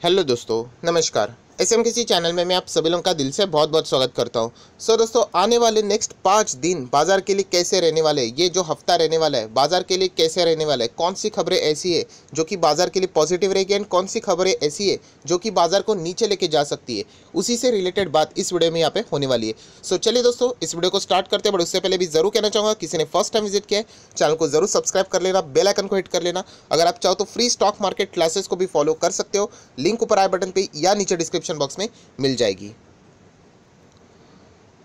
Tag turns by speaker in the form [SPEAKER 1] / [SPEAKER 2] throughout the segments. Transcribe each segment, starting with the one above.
[SPEAKER 1] Hello दोस्तों, नमस्कार। S M किसी चैनल में मैं आप सभी लोगों का दिल से बहुत बहुत स्वागत करता हूँ। सो दोस्तों, आने वाले नेक्स्ट पाँच दिन बाज़ार के लिए कैसे रहने वाले हैं ये जो हफ़्ता रहने वाला है, बाज़ार के लिए कैसे रहने वाला है कौन सी खबरें ऐसी है जो कि बाज़ार के लिए पॉजिटिव रहेगी एंड कौन सी खबरें ऐसी है जो कि बाज़ार को नीचे लेके जा सकती है? उसी से रिलेटेड बात इस वीडियो में यहाँ पे होने वाली है। सो so, चलिए दोस्तों इस वीडियो को स्टार्ट करते हैं बट उससे पहले भी ज़रूर कहना चाहूँगा किसी ने फ़र्स्ट टाइम विज़िट किया है चैनल को ज़रूर सब्सक्राइब कर लेना बेल आइकन को हिट कर लेना। अगर आप चाहो तो फ्री स्टॉक मार्केट क्लासेस को भी फॉलो कर सकते हो लिंक ऊपर आए बटन पे या नीचे डिस्क्रिप्शन बॉक्स में मिल जाएगी।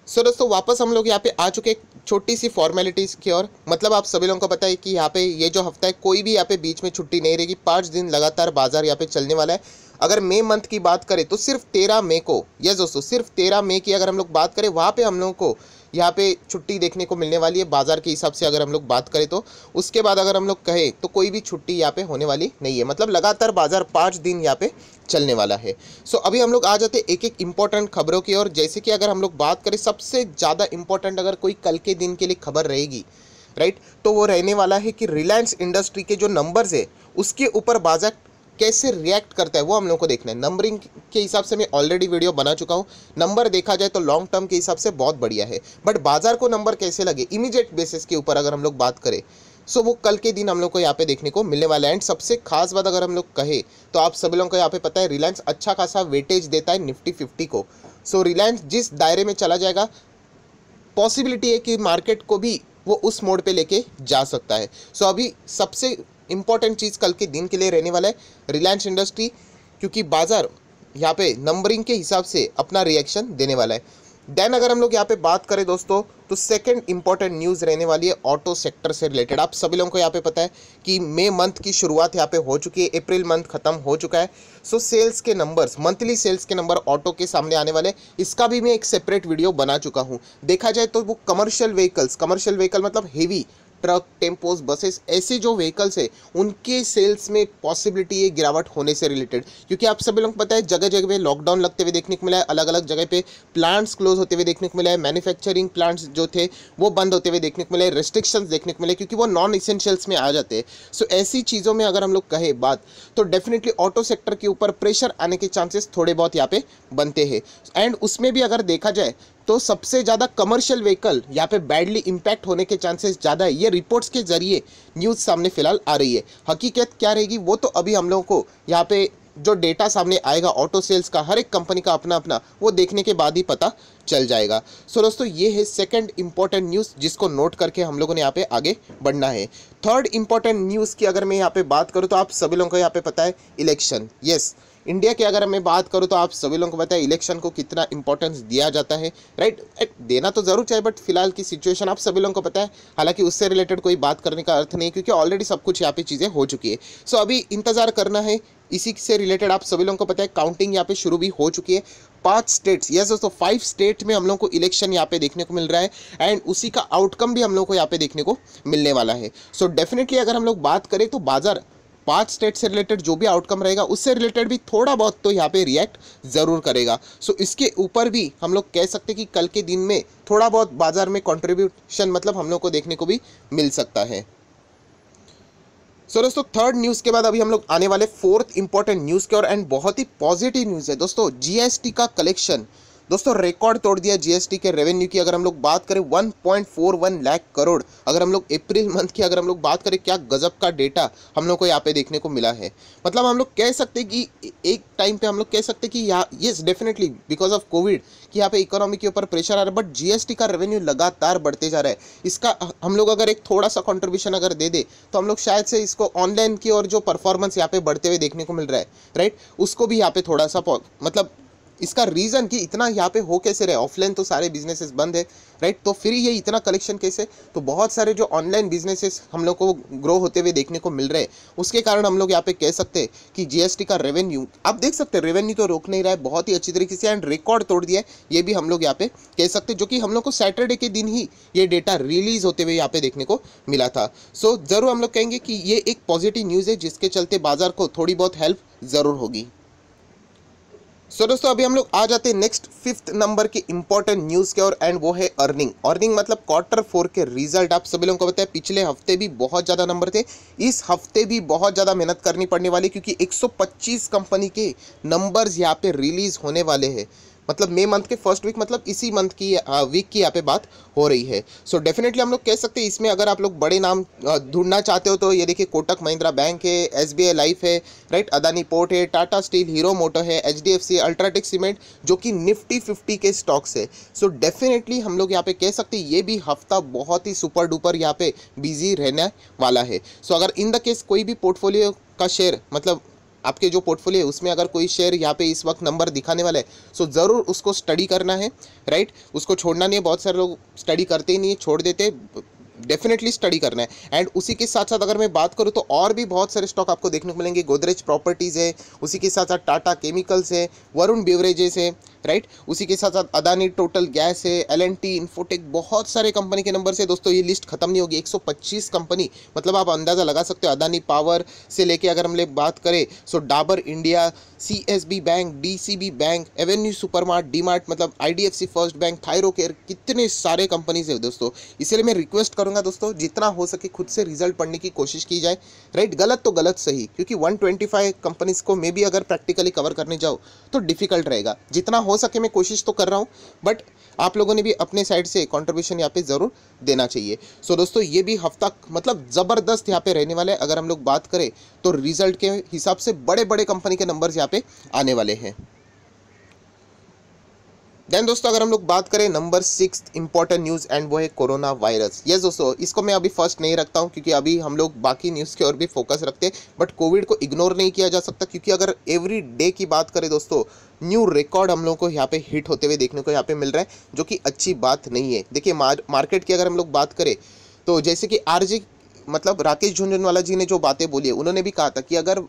[SPEAKER 1] सो so, दोस्तों वापस हम लोग यहाँ पे आ चुके छोटी सी फॉर्मेलिटीज़ की और मतलब आप सभी लोगों को पता है कि यहाँ पे ये जो हफ़्ता है कोई भी यहाँ पे बीच में छुट्टी नहीं रहेगी। पाँच दिन लगातार बाज़ार यहाँ पे चलने वाला है। अगर मई मंथ की बात करें तो सिर्फ़ तेरह मई को यस दोस्तों सिर्फ़ तेरह मई की अगर हम लोग बात करें वहाँ पे हम लोगों को यहाँ पे छुट्टी देखने को मिलने वाली है बाज़ार के हिसाब से अगर हम लोग बात करें तो। उसके बाद अगर हम लोग कहें तो कोई भी छुट्टी यहाँ पे होने वाली नहीं है मतलब लगातार बाज़ार पाँच दिन यहाँ पे चलने वाला है। सो so, अभी हम लोग आ जाते एक एक इंपॉर्टेंट खबरों की और जैसे कि अगर हम लोग बात करें सबसे ज़्यादा इंपॉर्टेंट अगर कोई कल के दिन के लिए खबर रहेगी राइट तो वो रहने वाला है कि रिलायंस इंडस्ट्री के जो नंबर्स है उसके ऊपर बाज़ार कैसे रिएक्ट करता है वो हम लोग को देखना है। नंबरिंग के हिसाब से मैं ऑलरेडी वीडियो बना चुका हूँ। नंबर देखा जाए तो लॉन्ग टर्म के हिसाब से बहुत बढ़िया है। बट बाज़ार को नंबर कैसे लगे? इमीडिएट बेसिस के ऊपर अगर हम लोग बात करें सो so, वो कल के दिन हम लोग को यहाँ पे देखने को मिलने वाला है। एंड सबसे खास बात अगर हम लोग कहे तो आप सभी लोगों को यहाँ पे पता है रिलायंस अच्छा खासा वेटेज देता है निफ्टी फिफ्टी को। सो so, रिलायंस जिस दायरे में चला जाएगा पॉसिबिलिटी है कि मार्केट को भी वो उस मोड पे लेके जा सकता है। सो so, अभी सबसे इंपॉर्टेंट चीज़ कल के दिन के लिए रहने वाला है रिलायंस इंडस्ट्री क्योंकि बाज़ार यहाँ पे नंबरिंग के हिसाब से अपना रिएक्शन देने वाला है। देन अगर हम लोग यहाँ पे बात करें दोस्तों तो सेकंड इंपॉर्टेंट न्यूज़ रहने वाली है ऑटो सेक्टर से रिलेटेड आप सभी लोगों को यहाँ पे पता है कि मई मंथ की शुरुआत यहाँ पे हो चुकी है अप्रैल मंथ खत्म हो चुका है। सो सेल्स के नंबर्स मंथली सेल्स के नंबर ऑटो के सामने आने वाले इसका भी मैं एक सेपरेट वीडियो बना चुका हूँ। देखा जाए तो वो कमर्शियल व्हीकल्स कमर्शियल व्हीकल मतलब हेवी ट्रक टेम्पोज बसेस, ऐसे जो व्हीकल्स है, उनके सेल्स में पॉसिबिलिटी है गिरावट होने से रिलेटेड क्योंकि आप सभी लोग पता है जगह जगह पे लॉकडाउन लगते हुए देखने को मिला है अलग अलग जगह पे प्लांट्स क्लोज होते हुए देखने को मिला है मैन्युफैक्चरिंग प्लांट्स जो थे, वो बंद होते हुए देखने को मिले रिस्ट्रिक्शंस देखने को मिले क्योंकि वो नॉन इसेंशियल्स में आ जाते हैं। सो ऐसी चीज़ों में अगर हम लोग कहें बात तो डेफिनेटली ऑटो सेक्टर के ऊपर प्रेशर आने के चांसेस थोड़े बहुत यहाँ पे बनते हैं। एंड उसमें भी अगर देखा जाए तो सबसे ज़्यादा कमर्शियल व्हीकल यहाँ पे बैडली इम्पैक्ट होने के चांसेस ज़्यादा है। ये रिपोर्ट्स के ज़रिए न्यूज़ सामने फ़िलहाल आ रही है। हकीकत क्या रहेगी? वो तो अभी हम लोगों को यहाँ पे जो डेटा सामने आएगा ऑटो सेल्स का हर एक कंपनी का अपना अपना वो देखने के बाद ही पता चल जाएगा। सो so, दोस्तों ये है सेकंड इंपॉर्टेंट न्यूज़ जिसको नोट करके हम लोगों ने यहाँ पे आगे बढ़ना है। थर्ड इंपॉर्टेंट न्यूज़ की अगर मैं यहाँ पे बात करूँ तो आप सभी लोगों को यहाँ पे पता है इलेक्शन यस इंडिया की अगर मैं बात करूँ तो आप सभी लोगों को पता है इलेक्शन को कितना इंपॉर्टेंस दिया जाता है राइट देना तो ज़रूर चाहिए बट फ़िलहाल की सिचुएशन आप सभी लोगों को पता है। हालाँकि उससे रिलेटेड कोई बात करने का अर्थ नहीं क्योंकि ऑलरेडी सब कुछ यहाँ पे चीज़ें हो चुकी है। सो so, अभी इंतज़ार करना है इसी से रिलेटेड आप सभी लोगों को पता है काउंटिंग यहाँ पे शुरू भी हो चुकी है। पाँच स्टेट्स यस दोस्तों फाइव स्टेट में हम लोग को इलेक्शन यहाँ पे देखने को मिल रहा है एंड उसी का आउटकम भी हम लोग को यहाँ पे देखने को मिलने वाला है। सो so, डेफिनेटली अगर हम लोग बात करें तो बाज़ार पाँच स्टेट से रिलेटेड जो भी आउटकम रहेगा उससे रिलेटेड भी थोड़ा बहुत तो यहाँ पे रिएक्ट ज़रूर करेगा। सो इसके ऊपर भी हम लोग कह सकते हैं कि कल के दिन में थोड़ा बहुत बाज़ार में कॉन्ट्रीब्यूशन मतलब हम लोग को देखने को भी मिल सकता है। सो so, दोस्तों थर्ड न्यूज़ के बाद अभी हम लोग आने वाले फोर्थ इंपॉर्टेंट न्यूज़ के और एंड बहुत ही पॉजिटिव न्यूज़ है। दोस्तों जीएसटी का कलेक्शन दोस्तों रिकॉर्ड तोड़ दिया जीएसटी के रेवेन्यू की। अगर हम लोग बात करें 1.41 लाख करोड़ अगर हम लोग अप्रैल मंथ की अगर हम लोग बात करें, क्या गजब का डेटा हम लोग को यहाँ पे देखने को मिला है? मतलब हम लोग कह सकते कि एक टाइम पे हम लोग कह सकते कि यहाँ yes definitely because of Covid कि यहाँ पे इकोनॉमी के ऊपर प्रेशर आ रहा है बट जीएसटी का रेवेन्यू लगातार बढ़ते जा रहा है। इसका हम लोग अगर एक थोड़ा सा कॉन्ट्रीब्यूशन अगर दे दे तो हम लोग शायद से इसको ऑनलाइन की और जो परफॉर्मेंस यहाँ पे बढ़ते हुए देखने को मिल रहा है राइट उसको भी यहाँ पे थोड़ा सा मतलब इसका रीज़न कि इतना यहाँ पे हो कैसे रहे? ऑफलाइन तो सारे बिजनेसेस बंद है राइट तो फिर ये इतना कलेक्शन कैसे? तो बहुत सारे जो ऑनलाइन बिजनेसेस हम लोग को ग्रो होते हुए देखने को मिल रहे हैं। उसके कारण हम लोग यहाँ पे कह सकते हैं कि जीएसटी का रेवेन्यू आप देख सकते हैं रेवेन्यू तो रोक नहीं रहा है, बहुत ही अच्छी तरीके से एंड रिकॉर्ड तोड़ दिया है, ये भी हम लोग यहाँ पे कह सकते जो कि हम लोग को सैटरडे के दिन ही ये डेटा रिलीज़ होते हुए यहाँ पे देखने को मिला था। सो ज़रूर हम लोग कहेंगे कि ये एक पॉजिटिव न्यूज़ है, जिसके चलते बाज़ार को थोड़ी बहुत हेल्प ज़रूर होगी। सो so, दोस्तों अभी हम लोग आ जाते हैं नेक्स्ट फिफ्थ नंबर की इंपॉर्टेंट न्यूज़ के और एंड वो है अर्निंग अर्निंग मतलब क्वार्टर फोर के रिज़ल्ट आप सभी लोगों को बताया पिछले हफ़्ते भी बहुत ज़्यादा नंबर थे। इस हफ़्ते भी बहुत ज़्यादा मेहनत करनी पड़ने वाली क्योंकि 125 कंपनी के नंबर्स यहाँ पे रिलीज़ होने वाले हैं। मतलब मई मंथ के फ़र्स्ट वीक मतलब इसी मंथ की वीक की यहाँ पे बात हो रही है। सो so डेफिनेटली हम लोग कह सकते हैं इसमें अगर आप लोग बड़े नाम ढूंढना चाहते हो तो ये देखिए कोटक महिंद्रा बैंक है एसबीआई लाइफ है राइट अदानी पोर्ट है, टाटा स्टील, हीरो मोटो है H D F C UltraTech cement जो कि निफ्टी फिफ्टी के स्टॉक्स है। सो so डेफिनेटली हम लोग यहाँ पे कह सकते हैं ये भी हफ़्ता बहुत ही सुपर डुपर यहाँ पे बिज़ी रहने वाला है। सो so, अगर इन द केस कोई भी पोर्टफोलियो का शेयर मतलब आपके जो पोर्टफोलियो है, उसमें अगर कोई शेयर यहाँ पे इस वक्त नंबर दिखाने वाला है सो ज़रूर उसको स्टडी करना है राइट उसको छोड़ना नहीं है, बहुत सारे लोग स्टडी करते ही नहीं, छोड़ देते डेफिनेटली स्टडी करना है। एंड उसी के साथ साथ अगर मैं बात करूँ तो और भी बहुत सारे स्टॉक आपको देखने को मिलेंगे। गोदरेज प्रॉपर्टीज़ है, उसी के साथ साथ टाटा केमिकल्स है, वरुण बेवरेजेस है राइट? उसी के साथ साथ अदानी, टोटल, गैस है एल एन टी इन्फोटेक बहुत सारे कंपनी के नंबर से दोस्तों ये लिस्ट खत्म नहीं होगी। 125 कंपनी मतलब आप अंदाज़ा लगा सकते हो, अदानी पावर से लेके अगर हम लोग बात करें so Dabur India C S B bank D C B bank Avenue Supermart D Mart मतलब I D F C first bank Thyrocare कितने सारे कंपनीज़ है दोस्तों। इसलिए मैं रिक्वेस्ट करूँगा दोस्तों, जितना हो सके खुद से रिज़ल्ट पढ़ने की कोशिश की जाए। राइट गलत तो गलत सही, क्योंकि 125 कंपनीज़ को मे भी अगर प्रैक्टिकली कवर करने जाओ तो डिफ़िकल्ट रहेगा। जितना हो सके मैं कोशिश तो कर रहा हूँ बट आप लोगों ने भी अपने साइड से कंट्रीब्यूशन यहाँ पे ज़रूर देना चाहिए। सो so, दोस्तों ये भी हफ़्ता मतलब ज़बरदस्त यहाँ पे रहने वाला है। अगर हम लोग बात करें तो रिज़ल्ट के हिसाब से बड़े बड़े कंपनी के नंबर्स यहाँ पे आने वाले हैं। देन दोस्तों, अगर हम लोग बात करें number six important news and वो है कोरोना वायरस यस दोस्तों, इसको मैं अभी फ़र्स्ट नहीं रखता हूँ क्योंकि अभी हम लोग बाकी न्यूज़ की ओर भी फोकस रखते हैं बट कोविड को इग्नोर नहीं किया जा सकता क्योंकि अगर एवरी डे की बात करें दोस्तों न्यू रिकॉर्ड हम लोग को यहाँ पे हिट होते हुए देखने को यहाँ पे मिल रहा है, जो कि अच्छी बात नहीं है। देखिए मार्केट की अगर हम लोग बात करें तो जैसे कि आर मतलब राकेश झुंझुनवाला जी ने जो बातें बोली उन्होंने भी कहा था कि अगर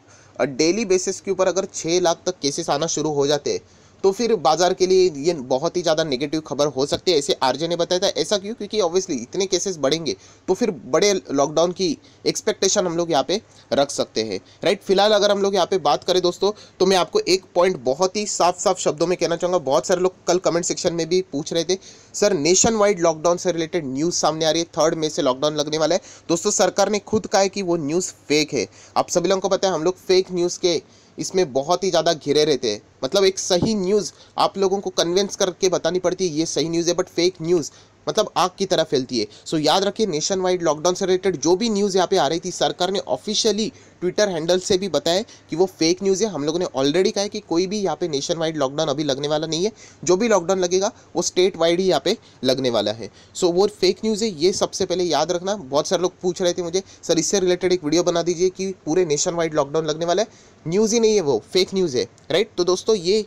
[SPEAKER 1] डेली बेसिस के ऊपर अगर छः लाख तक केसेस आना शुरू हो जाते हैं तो फिर बाज़ार के लिए ये बहुत ही ज़्यादा नेगेटिव खबर हो सकती है ऐसे आरजे ने बताया था। ऐसा क्यों? क्योंकि ऑब्वियसली इतने केसेस बढ़ेंगे तो फिर बड़े लॉकडाउन की एक्सपेक्टेशन हम लोग यहाँ पे रख सकते हैं। राइट फ़िलहाल अगर हम लोग यहाँ पे बात करें दोस्तों तो मैं आपको एक पॉइंट बहुत ही साफ़ साफ़ शब्दों में कहना चाहूँगा। बहुत सारे लोग कल कमेंट सेक्शन में भी पूछ रहे थे, सर नेशन वाइड लॉकडाउन से रिलेटेड न्यूज़ सामने आ रही है थर्ड मे से लॉकडाउन लगने वाला है। दोस्तों, सरकार ने खुद कहा है कि वो न्यूज़ फेक है। आप सभी लोगों को पता है, हम लोग फेक न्यूज़ के इसमें बहुत ही ज़्यादा घिरे रहते हैं। मतलब एक सही न्यूज़ आप लोगों को कन्विंस करके बतानी पड़ती है, ये सही न्यूज़ है बट फेक न्यूज़ मतलब आग की तरह फैलती है। सो याद रखिए नेशन वाइड लॉकडाउन से रिलेटेड जो भी न्यूज़ यहाँ पे आ रही थी सरकार ने ऑफिशियली ट्विटर हैंडल से भी बताया कि वो फेक न्यूज़ है। हम लोगों ने ऑलरेडी कहा है कि कोई भी यहाँ पे नेशन वाइड लॉकडाउन अभी लगने वाला नहीं है। जो भी लॉकडाउन लगेगा वो स्टेट वाइड ही यहाँ पे लगने वाला है। सो so, वो फेक न्यूज़ है ये सबसे पहले याद रखना। बहुत सारे लोग पूछ रहे थे मुझे सर इससे रिलेटेड एक वीडियो बना दीजिए कि पूरे नेशन वाइड लॉकडाउन लगने वाला है। न्यूज़ ही नहीं है वो फेक न्यूज़ है राइट तो दोस्तों ये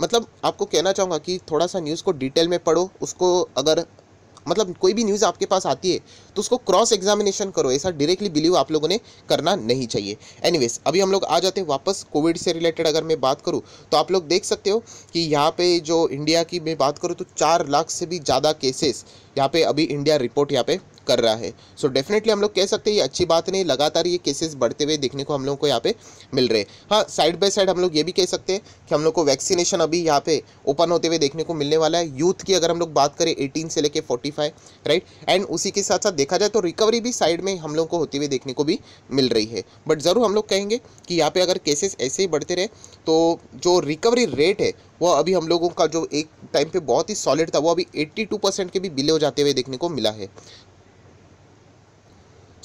[SPEAKER 1] मतलब आपको कहना चाहूँगा कि थोड़ा सा न्यूज़ को डिटेल में पढ़ो उसको अगर मतलब कोई भी न्यूज़ आपके पास आती है तो उसको क्रॉस एग्जामिनेशन करो। ऐसा डायरेक्टली बिलीव आप लोगों ने करना नहीं चाहिए। एनीवेज अभी हम लोग आ जाते हैं वापस कोविड से रिलेटेड अगर मैं बात करूँ तो आप लोग देख सकते हो कि यहाँ पे जो इंडिया की मैं बात करूँ तो चार लाख से भी ज़्यादा केसेस यहाँ पे अभी इंडिया रिपोर्ट यहाँ पे कर रहा है। सो so डेफिनेटली हम लोग कह सकते हैं, ये अच्छी बात नहीं, लगातार ये केसेस बढ़ते हुए देखने को हम लोग को यहाँ पे मिल रहे हैं। हाँ साइड बाय साइड हम लोग ये भी कह सकते हैं कि हम लोग को वैक्सीनेशन अभी यहाँ पे ओपन होते हुए देखने को मिलने वाला है। यूथ की अगर हम लोग बात करें एटीन से लेकर फोर्टी राइट एंड उसी के साथ साथ देखा जाए तो रिकवरी भी साइड में हम लोग को होती हुई देखने को भी मिल रही है। बट ज़रूर हम लोग कहेंगे कि यहाँ पे अगर केसेस ऐसे ही बढ़ते रहे तो जो रिकवरी रेट है, वो अभी हम लोगों का जो एक टाइम पे बहुत ही सॉलिड था, वो अभी 82 परसेंट के भी बिले हो जाते हुए देखने को मिला है।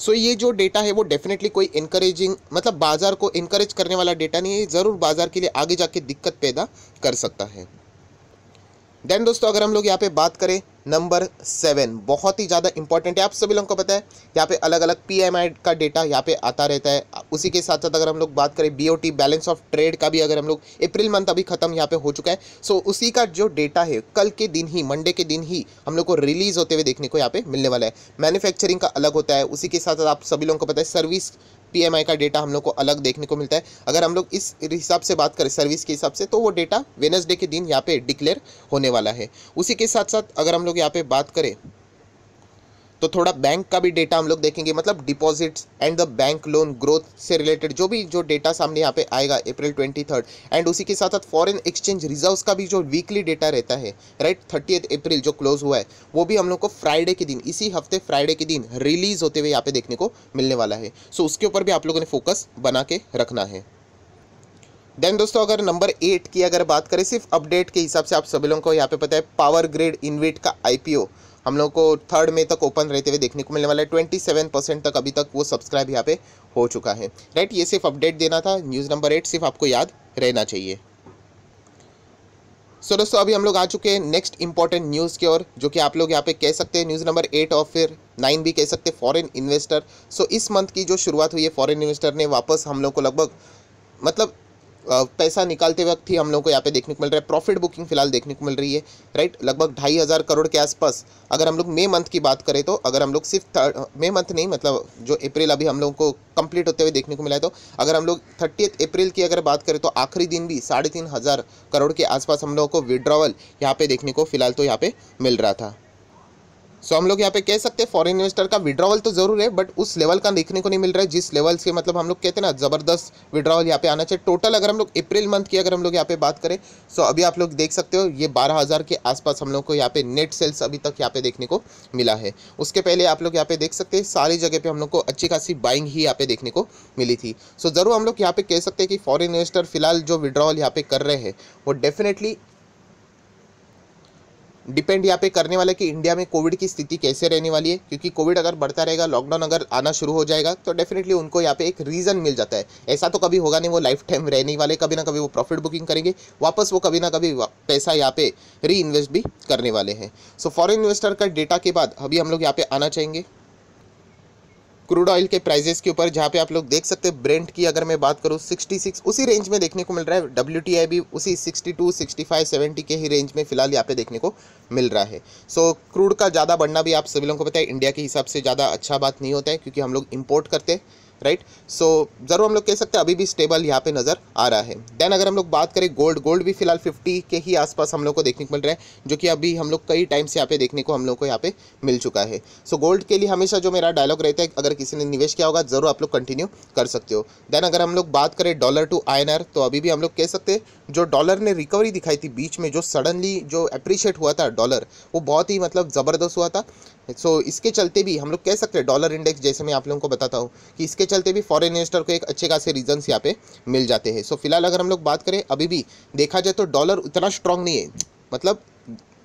[SPEAKER 1] सो ये जो डेटा है, वो डेफिनेटली कोई इनकरेजिंग मतलब बाज़ार को इनकरेज करने वाला डेटा नहीं है ज़रूर बाज़ार के लिए आगे जाके दिक्कत पैदा कर सकता है। देन दोस्तों, अगर हम लोग यहाँ पे बात करें नंबर सेवन बहुत ही ज़्यादा इंपॉर्टेंट है। आप सभी लोगों को पता है, यहाँ पे अलग अलग पी का डेटा यहाँ पे आता रहता है। उसी के साथ साथ अगर हम लोग बात करें बीओटी बैलेंस ऑफ़ ट्रेड का भी अगर हम लोग अप्रैल मंथ अभी खत्म यहाँ पे हो चुका है। सो उसी का जो डेटा है, कल के दिन ही मंडे के दिन ही हम लोग को रिलीज़ होते हुए देखने को यहाँ पे मिलने वाला है। मैन्युफैक्चरिंग का अलग होता है। उसी के साथ साथ आप सभी लोगों को पता है सर्विस पीएमआई का डेटा हम लोग को अलग देखने को मिलता है। अगर हम लोग इस हिसाब से बात करें सर्विस के हिसाब से तो वो डेटा वेनसडे के दिन यहाँ पे डिक्लेयर होने वाला है। उसी के साथ साथ अगर हम लोग यहाँ पे बात करें तो थोड़ा बैंक का भी डेटा हम लोग देखेंगे। मतलब deposits and the bank loan growth से रिलेटेड जो भी जो डेटा सामने यहाँ पे आएगा अप्रैल ट्वेंटी थर्ड एंड उसी के साथ साथ फॉरेन एक्सचेंज रिजर्व्स का भी जो वीकली डेटा रहता है राइट थर्टी अप्रैल जो क्लोज हुआ है वो भी हम लोग को फ्राइडे के दिन इसी हफ़्ते फ्राइडे के दिन रिलीज़ होते हुए यहाँ पे देखने को मिलने वाला है। सो so, उसके ऊपर भी आप लोगों ने फोकस बना के रखना है। देन दोस्तों अगर नंबर एट की अगर बात करें सिर्फ़ अपडेट के हिसाब से आप सभी लोगों को यहाँ पे पता है पावर ग्रेड इन्वेट का आईपीओ हम लोग को थर्ड में तक ओपन रहते हुए देखने को मिलने वाला है। ट्वेंटी सेवन परसेंट तक अभी तक वो सब्सक्राइब यहाँ पे हो चुका है। राइट ये सिर्फ़ अपडेट देना था। न्यूज़ नंबर एट सिर्फ़ आपको याद रहना चाहिए। सो so, दोस्तों अभी हम लोग आ चुके हैं नेक्स्ट इंपॉर्टेंट न्यूज़ की ओर जो कि आप लोग यहाँ पे कह सकते हैं। न्यूज़ नंबर एट और फिर नाइन भी कह सकते हैं। फॉरेन इन्वेस्टर सो इस मंथ की जो शुरुआत हुई है फॉरेन इन्वेस्टर ने वापस हम लोग को लगभग मतलब पैसा निकालते वक्त ही हम लोग को यहाँ पे देखने को मिल रहा है। प्रॉफिट बुकिंग फ़िलहाल देखने को मिल रही है राइट लगभग ढाई हज़ार करोड़ के आसपास अगर हम लोग मई मंथ की बात करें तो अगर हम लोग सिर्फ़ मई मंथ नहीं मतलब जो अप्रैल अभी हम लोगों को कंप्लीट होते हुए देखने को मिला है तो अगर हम लोग थर्टी अप्रैल की अगर बात करें तो आखिरी दिन भी साढ़े तीन हज़ार करोड़ के आसपास हम लोगों को विड्रॉवल यहाँ पे देखने को फ़िलहाल तो यहाँ पे मिल रहा था। सो हम लोग यहाँ पे कह सकते हैं फॉरेन इन्वेस्टर का विड्रॉवल तो ज़रूर है बट उस लेवल का देखने को नहीं मिल रहा है, जिस लेवल से मतलब हम लोग कहते हैं ना, ज़बरदस्त विड्रॉवल यहाँ पे आना चाहिए। टोटल अगर हम लोग अप्रैल मंथ की अगर हम लोग यहाँ पे बात करें सो अभी आप लोग देख सकते हो, ये बारह हज़ार के आसपास हम लोग को यहाँ पे नेट सेल्स अभी तक यहाँ पे देखने को मिला है। उसके पहले आप लोग यहाँ पे देख सकते हैं, सारी जगह पे हम लोग को अच्छी खासी बाइंग ही यहाँ पे देखने को मिली थी। सो ज़रूर हम लोग यहाँ पे कह सकते हैं कि फॉरन इन्वेस्टर फ़िलहाल जो विड्रॉवल यहाँ पे कर रहे हैं, वो डेफिनेटली डिपेंड यहाँ पे करने वाला है कि इंडिया में कोविड की स्थिति कैसे रहने वाली है, क्योंकि कोविड अगर बढ़ता रहेगा लॉकडाउन अगर आना शुरू हो जाएगा तो डेफिनेटली उनको यहाँ पे एक रीज़न मिल जाता है। ऐसा तो कभी होगा नहीं, वो लाइफ टाइम रहने वाले, कभी ना कभी वो प्रॉफिट बुकिंग करेंगे, वापस वो कभी ना कभी पैसा यहाँ पे री भी करने वाले हैं। सो फॉरन इन्वेस्टर का डेटा के बाद अभी हम लोग यहाँ पे आना चाहेंगे। क्रूड ऑयल के प्राइजेस के ऊपर जहाँ पे आप लोग देख सकते हैं ब्रेंट की अगर मैं बात करूँ 66 उसी रेंज में देखने को मिल रहा है। डब्ल्यू भी उसी 62, 65, 70 के ही रेंज में फ़िलहाल यहाँ पे देखने को मिल रहा है। सो so, क्रूड का ज़्यादा बढ़ना भी आप सभी लोगों को पता है इंडिया के हिसाब से ज़्यादा अच्छा बात नहीं होता है क्योंकि हम लोग इम्पोर्ट करते हैं। राइट सो ज़रूर हम लोग कह सकते हैं अभी भी स्टेबल यहाँ पे नज़र आ रहा है। देन अगर हम लोग बात करें गोल्ड गोल्ड भी फ़िलहाल 50 के ही आसपास हम लोग को देखने को मिल रहा है जो कि अभी हम लोग कई टाइम से यहाँ पे देखने को हम लोग को यहाँ पे मिल चुका है। सो so, गोल्ड के लिए हमेशा जो मेरा डायलॉग रहता है अगर किसी ने निवेश किया होगा ज़रूर आप लोग कंटिन्यू कर सकते हो। देन अगर हम लोग बात करें डॉलर टू आईएनआर तो अभी भी हम लोग कह सकते हैं जो डॉलर ने रिकवरी दिखाई थी बीच में जो सडनली जो अप्रिशिएट हुआ था डॉलर वो बहुत ही मतलब ज़बरदस्त हुआ था। सो so, इसके चलते भी हम लोग कह सकते हैं डॉलर इंडेक्स जैसे मैं आप लोगों को बताता हूँ कि इसके चलते भी फॉरेन इन्वेस्टर को एक अच्छे खासे रीजन्स यहाँ पे मिल जाते हैं। सो so, फ़िलहाल अगर हम लोग बात करें अभी भी देखा जाए तो डॉलर उतना स्ट्रांग नहीं है। मतलब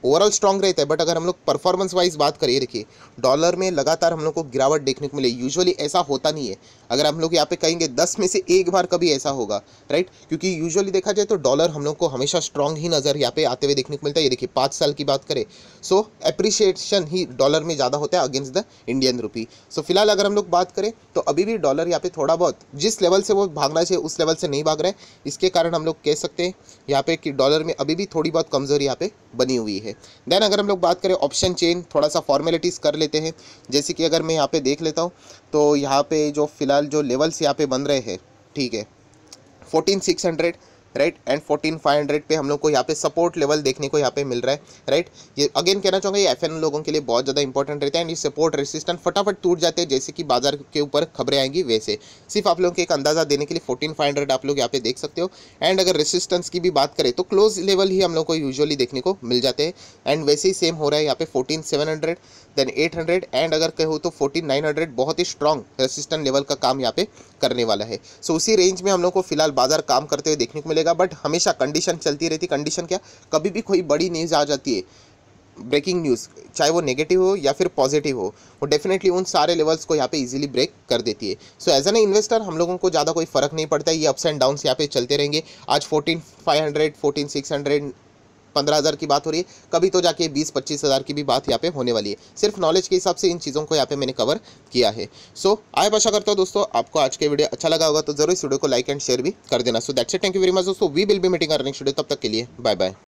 [SPEAKER 1] ओवरऑल स्ट्रॉन्ग रहता है बट अगर हम लोग परफॉर्मेंस वाइज बात करें देखिए डॉलर में लगातार हम लोग को गिरावट देखने को मिले। यूजुअली ऐसा होता नहीं है। अगर हम लोग यहाँ पे कहेंगे दस में से एक बार कभी ऐसा होगा राइट क्योंकि यूजुअली देखा जाए तो डॉलर हम लोग को हमेशा स्ट्रॉन्ग ही नज़र यहाँ पे आते हुए देखने को मिलता है। ये देखिए, पाँच साल की बात करें सो अप्रिशिएशन ही डॉलर में ज़्यादा होता है against the Indian rupee so फ़िलहाल अगर हम लोग बात करें तो अभी भी डॉलर यहाँ पे थोड़ा बहुत, जिस लेवल से वो भागना चाहिए, उस लेवल से नहीं भाग रहा इसके कारण हम लोग कह सकते हैं, यहाँ पे कि डॉलर में अभी भी थोड़ी बहुत कमज़ोरी यहाँ पे बनी हुई है। देन अगर हम लोग बात करें ऑप्शन चेन थोड़ा सा फॉर्मेलिटीज़ कर लेते हैं। जैसे कि अगर मैं यहाँ पे देख लेता हूँ तो यहाँ पे जो फ़िलहाल जो लेवल्स यहाँ पे बन रहे हैं, ठीक है fourteen six hundred right? And fourteen five hundred पे हम लोग को यहाँ पे सपोर्ट लेवल देखने को यहाँ पे मिल रहा है, राइट? ये अगेन कहना चाहूँगा, ये एफएन लोगों के लिए बहुत ज़्यादा इंपॉर्टेंट रहता है एंड ये सपोर्ट रेसिस्टेंट फटाफट टूट जाते हैं, जैसे कि बाज़ार के ऊपर खबरें आएँगी वैसे। सिर्फ़ आप लोगों को एक अंदाज़ा देने के लिए फोर्टीन फाइव हंड्रेड आप लोग यहाँ पे देख सकते हो। एंड अगर रेसिस्टेंस की भी बात करें तो क्लोज लेवल ही हम लोग को यूजुअली देखने को मिल जाते हैं। एंड वैसे ही सेम हो रहा है यहाँ पे fourteen seven hundred then 800 and अगर कहो तो 14900 बहुत ही स्ट्रॉन्ग रेसिस्टेंट लेवल का काम यहाँ पे करने वाला है। सो so, उसी रेंज में हम लोग को फ़िलहाल बाज़ार काम करते हुए देखने को मिलेगा बट हमेशा कंडीशन चलती रहती कंडीशन क्या? कभी भी कोई बड़ी न्यूज़ आ जाती है ब्रेकिंग न्यूज़ चाहे वो नेगेटिव हो या फिर पॉजिटिव हो वो डेफिनेटली उन सारे लेवल्स को यहाँ पे इजीली ब्रेक कर देती है। सो एज एन इन्वेस्टर हम लोगों को ज़्यादा कोई फ़र्क नहीं पड़ता है ये अप्स एंड डाउन्स यहाँ पे चलते रहेंगे। आज fourteen five hundred fourteen six hundred पंद्रह हज़ार की बात हो रही है। कभी तो जाके बीस, पच्चीस हज़ार की भी बात यहाँ पे होने वाली है। सिर्फ़ नॉलेज के हिसाब से इन चीज़ों को यहाँ पे मैंने कवर किया है। सो आए आशा करता हूँ दोस्तों, आपको आज के वीडियो अच्छा लगा होगा तो ज़रूर इस वीडियो को लाइक एंड शेयर भी कर देना। So that's it thank you very much दोस्तों. We will be meeting next video तब तक के लिए बाय बाय